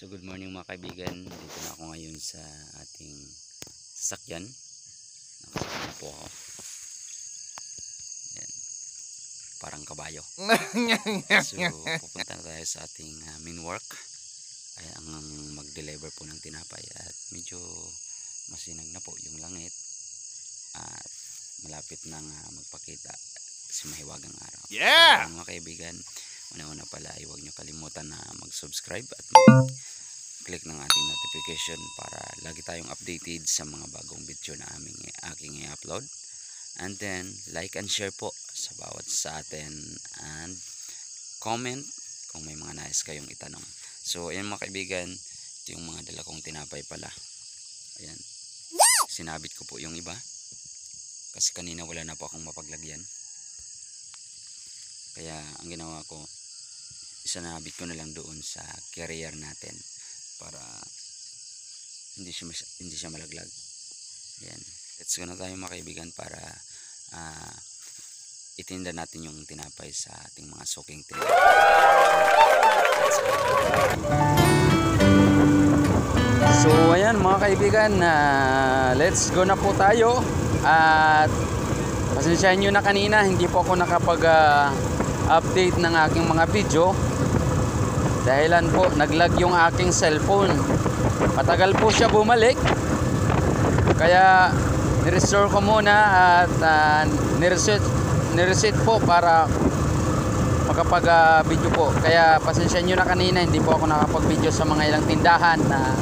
So good morning mga kaibigan. Dito na ako ngayon sa ating sasakyan. Nakasakyan po ako. Yan. Parang kabayo. So pupunta na tayo sa ating uh, main work. Ay ang mag-deliver po ng tinapay at medyo masinag na po yung langit at malapit nang uh, magpakita si mahiwagang araw. Yeah! So, mga kaibigan, una-una pala ay huwag nyo kalimutan na mag-subscribe at mag-click ng ating notification para lagi tayong updated sa mga bagong video na aming aking i-upload. And then, like and share po sa bawat sa atin and comment kung may mga nais kayong itanong. So, ayan mga kaibigan, ito yung mga dala kong tinapay pala. Ayan. Sinabit ko po yung iba. Kasi kanina wala na po akong mapaglagyan. Kaya ang ginawa ko, isanabit ko na lang doon sa carrier natin para hindi siya, hindi siya malaglag. Yan. Let's go na tayo mga kaibigan para ah, itinda natin yung tinapay sa ating mga soaking tinapay. So ayan mga kaibigan, ah, let's go na po tayo at pasensyahan nyo na kanina hindi po ako nakapag ah, update ng aking mga video dahilan po naglag yung aking cellphone. Matagal po siya bumalik. Kaya nirestore ko muna at uh, nireset, nireset po para makapag ah, video po. Kaya pasensya nyo na kanina hindi po ako nakapag video sa mga ilang tindahan na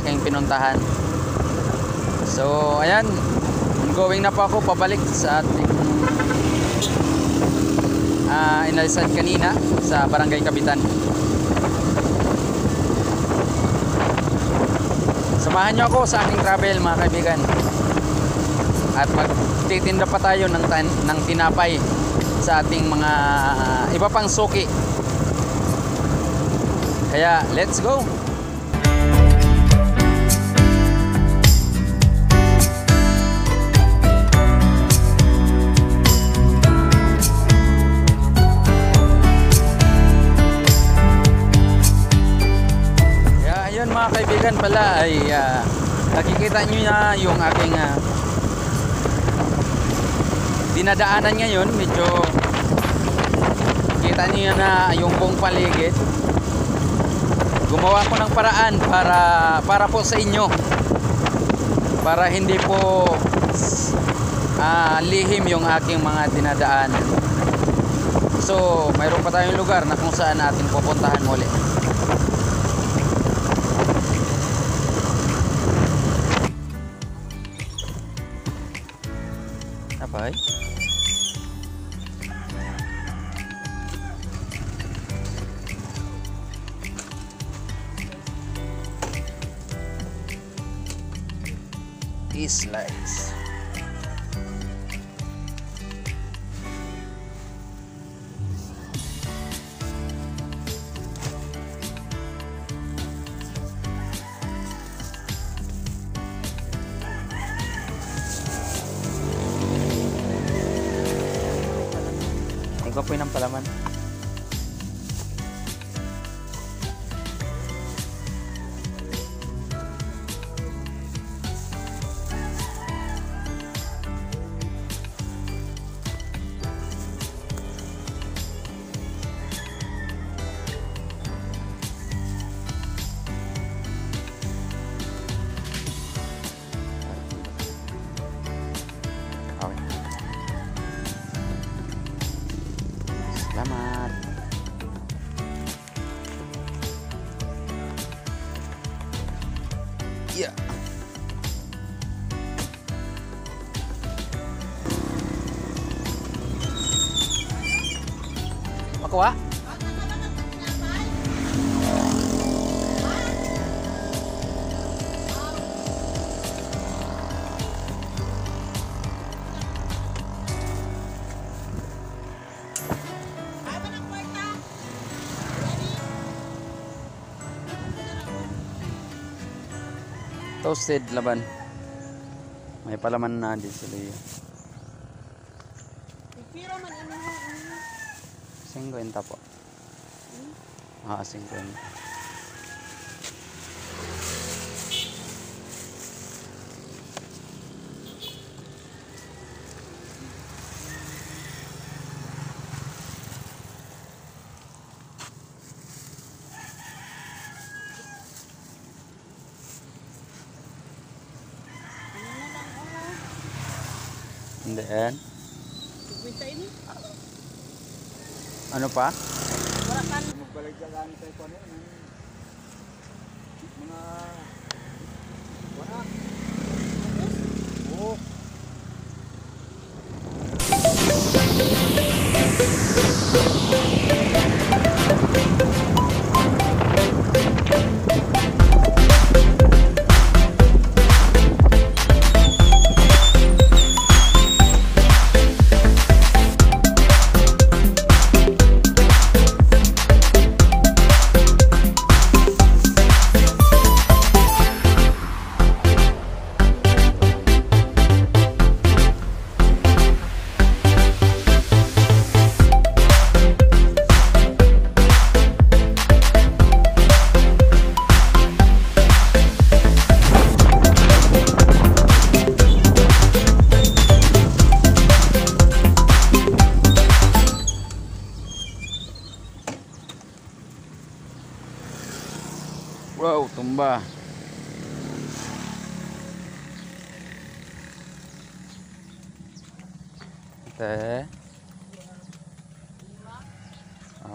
aking pinuntahan. So ayan. Ongoing na po ako pabalik sa ating uh, inalisan kanina sa barangay Kapitan samahan nyo ako sa aking travel mga kaibigan. At magtitinda pa tayo ng, ng tinapay sa ating mga ah, iba pang suki. Kaya let's go kaibigan pala ay ah, nakikita nyo na yung aking ah, dinadaanan ngayon. Medyo kita nyo na yung buong paligid. Gumawa ko ng paraan para para po sa inyo. Para hindi po ah, lihim yung aking mga dinadaanan. So mayroon pa tayong lugar na kung saan natin pupuntahan muli は。Ikaw po ng palaman. Yeah. Makuha? Toasted laban. May palaman na din sila yun. Pipira man ano ha. 50 po. Ah, 50. Ini. ano pa? Wala kan. Magbalagyagan tayo. Mga... Wala. Oo.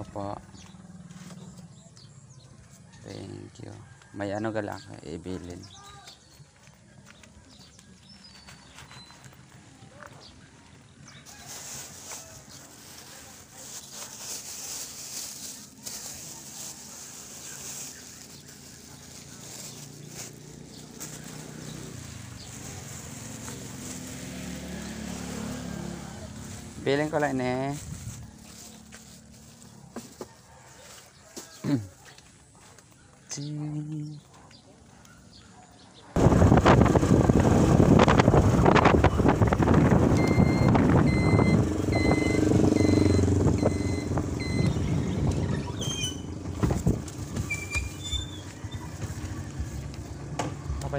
Apa. Thank you. May ano gala ka ibilin. Bilin ko lang eh.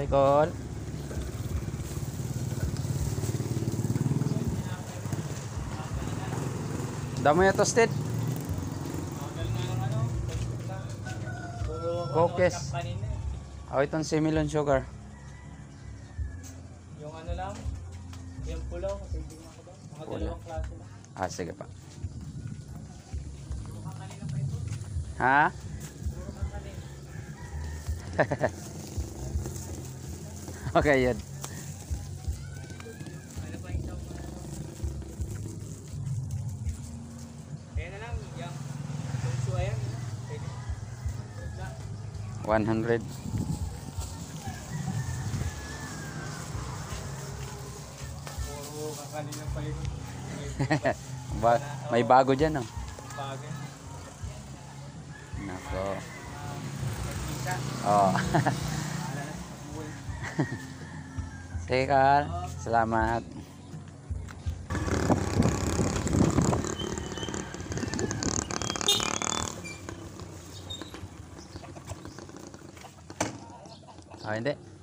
Call. Damo yung toasted. Eh. Oh, itong similon sugar. Yung ano lang. Yung pulaw kasi hindi mo ako. Mga dalawang klase lang. Ah, sige pa. Ha? okay, yun. Ano pa isang Kaya na lang. Yung puso ayan. Pwede. Wait lang. 100. Puro kakanina pa yun. ba may bago dyan, oh. Bagay. Nako. Oh. Wala na. Buhay. sige, Carl. Salamat. Oh, hindi.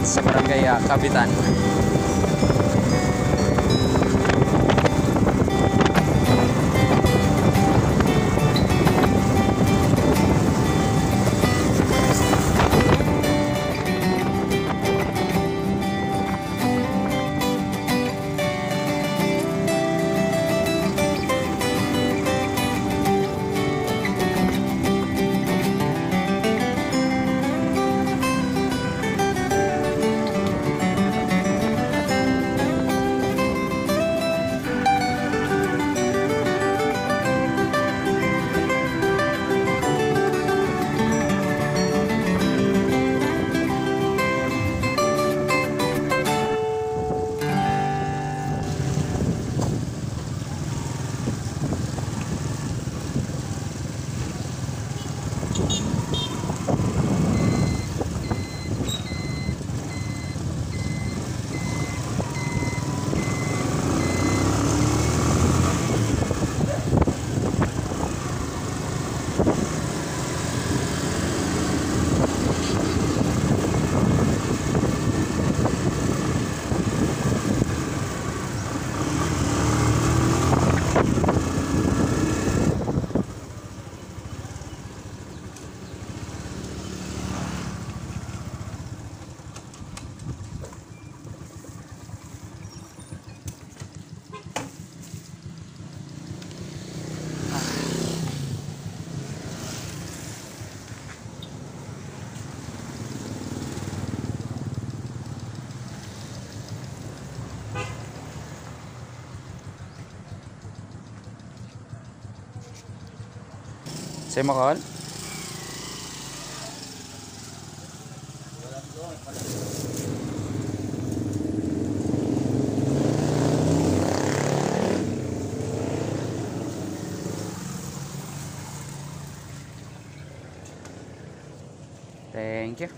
Malapit sa barangay ah, Kabitan. Say mo call? Thank you.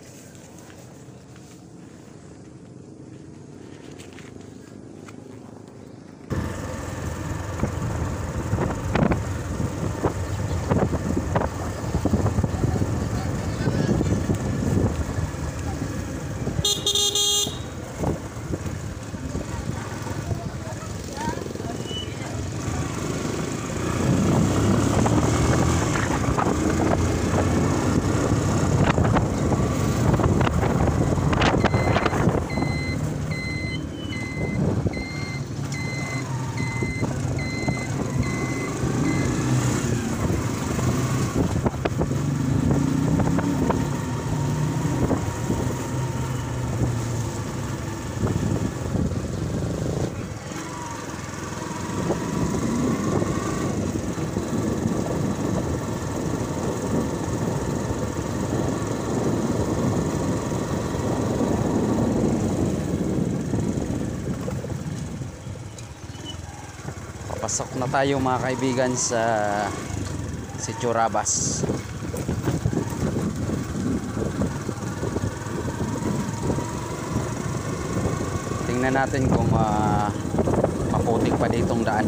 Na tayo mga kaibigan sa si Churabas. Tingnan natin kung ah, maputik pa ditong daan.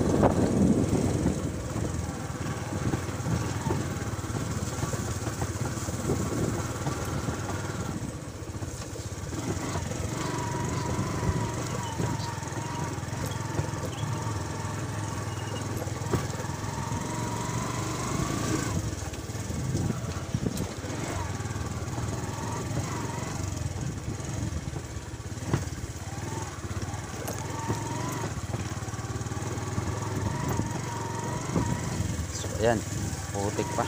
So, ayan, putik pa.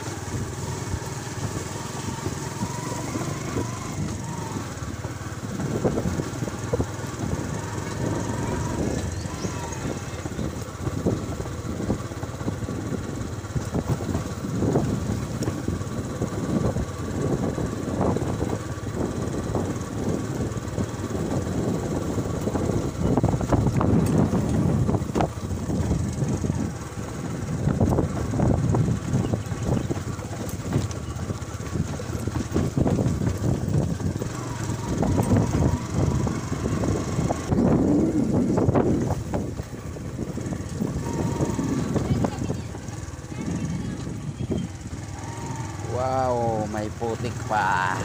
Wow, may putik pa.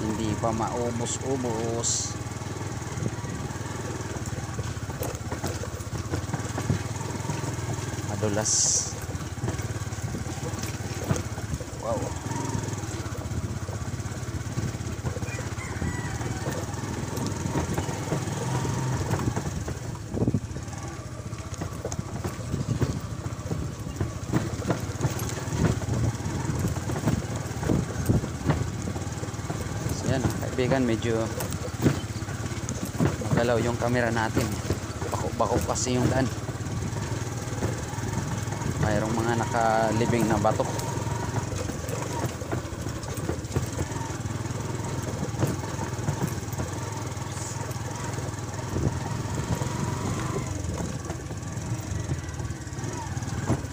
Hindi pa maubos-ubos. Madulas. Wow. So yan, kaibigan, medyo magalaw yung camera natin. Bako-bako kasi yung daan. Mayroong mga nakalibing na bato.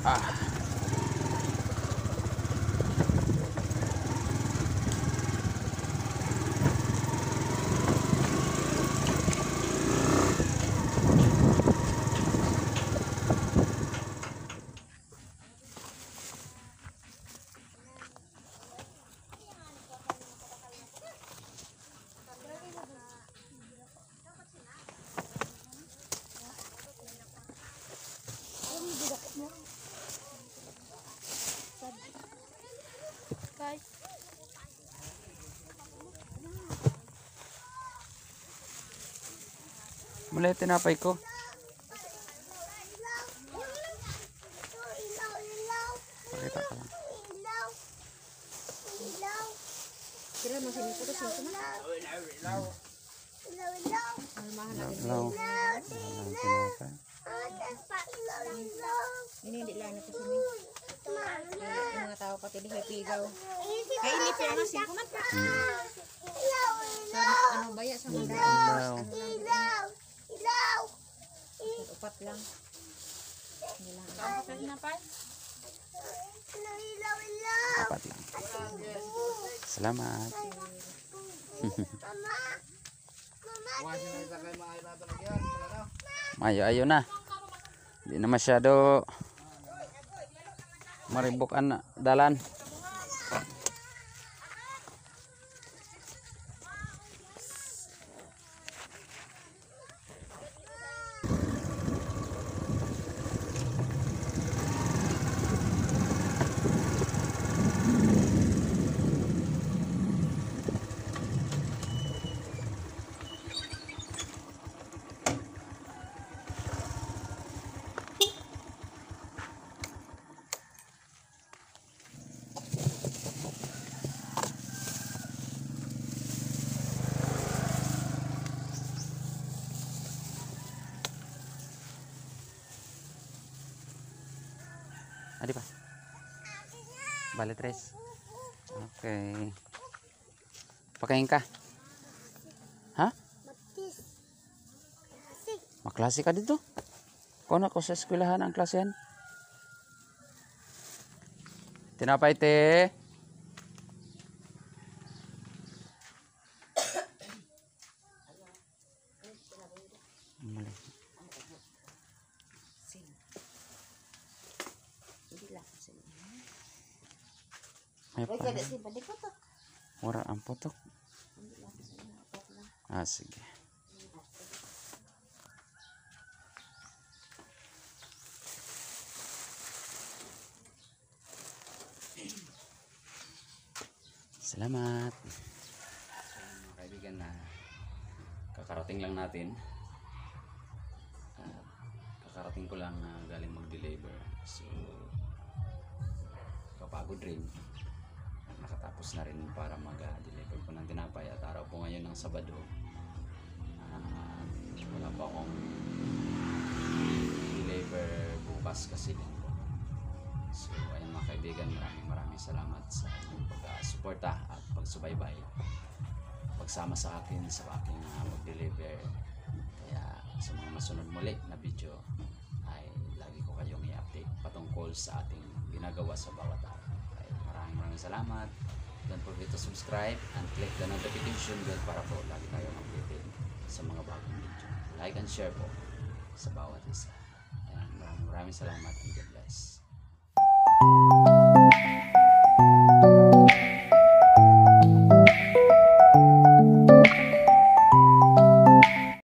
Ah. Mula yung tinapay ko. Pakita ko lang. Kira mo sini ko sini ko na. Malmahan na din. Hello. Walang tinapay. Ini hindi lang na ko. Yung mga tao pati di pigaw. Kay ini pero na sini ko na. Sa ano baya sa mga ano lang. Upat lang. Kapal na pa. Apat lang. Salamat. Ayo, ayo na. Hindi na masyado maribok ang dalan. Bale tres. Okay. Pakain ka. Ha? Maklase ka dito? Kung ako sa eskwelahan ang klasehan? Tinapay te. Mali. Hindi lang sini. May Oy pa. kada si balik ko to. Wala ang putok. Ah, sige. Salamat. Mga kaibigan na kakarating lang natin. At kakarating ko lang na galing mag-deliver. So, kapagod rin nakatapos na rin para mag-deliver ko ng tinapay at araw po ngayon ng Sabado Ah, wala pa akong deliver bukas kasi linggo so ayun mga kaibigan maraming maraming salamat sa pag-suporta at pagsubaybay. Pagsama sa akin sa aking ah, mag-deliver. Kaya sa mga masunod muli na video ay lagi ko kayong i-update patungkol sa ating ginagawa sa bawat araw. Maraming maraming salamat. Don't forget to subscribe and click the notification bell para po lagi kayong updated sa mga bagong video. Like and share po sa bawat isa. Ayan, maraming maraming salamat and God bless